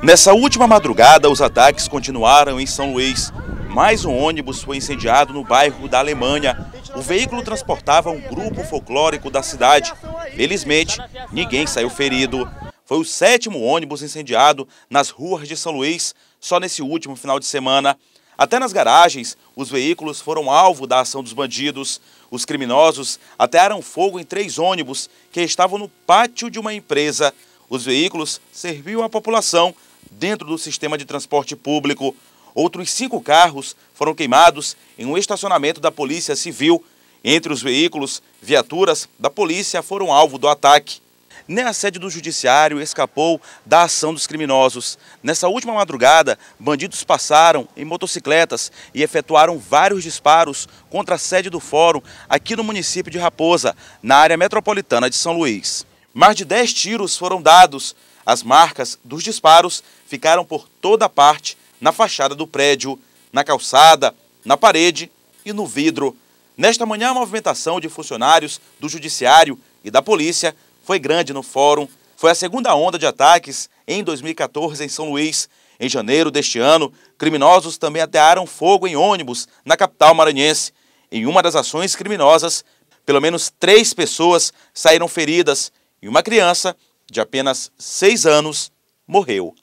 Nessa última madrugada, os ataques continuaram em São Luís. Mais um ônibus foi incendiado no bairro da Alemanha. O veículo transportava um grupo folclórico da cidade. Felizmente, ninguém saiu ferido. Foi o sétimo ônibus incendiado nas ruas de São Luís, só nesse último final de semana. Até nas garagens, os veículos foram alvo da ação dos bandidos. Os criminosos atearam fogo em três ônibus que estavam no pátio de uma empresa. Os veículos serviam à população dentro do sistema de transporte público. Outros cinco carros foram queimados em um estacionamento da Polícia Civil. Entre os veículos, viaturas da polícia foram alvo do ataque. Nem a sede do judiciário escapou da ação dos criminosos. Nessa última madrugada, bandidos passaram em motocicletas e efetuaram vários disparos contra a sede do fórum aqui no município de Raposa, na área metropolitana de São Luís. Mais de 10 tiros foram dados as marcas dos disparos ficaram por toda parte na fachada do prédio, na calçada, na parede e no vidro. Nesta manhã, a movimentação de funcionários do Judiciário e da Polícia foi grande no fórum. Foi a segunda onda de ataques em 2014 em São Luís. Em janeiro deste ano, criminosos também atearam fogo em ônibus na capital maranhense. Em uma das ações criminosas, pelo menos três pessoas saíram feridas e uma criança de apenas seis anos, morreu.